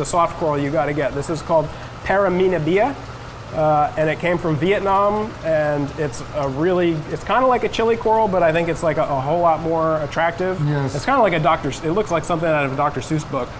a soft coral you got to get. This is called Paraminabea, uh, and it came from Vietnam, and it's a really, it's kind of like a chili coral, but I think it's like a, a whole lot more attractive. Yes. It's kind of like a Dr. It looks like something out of a Dr. Seuss book.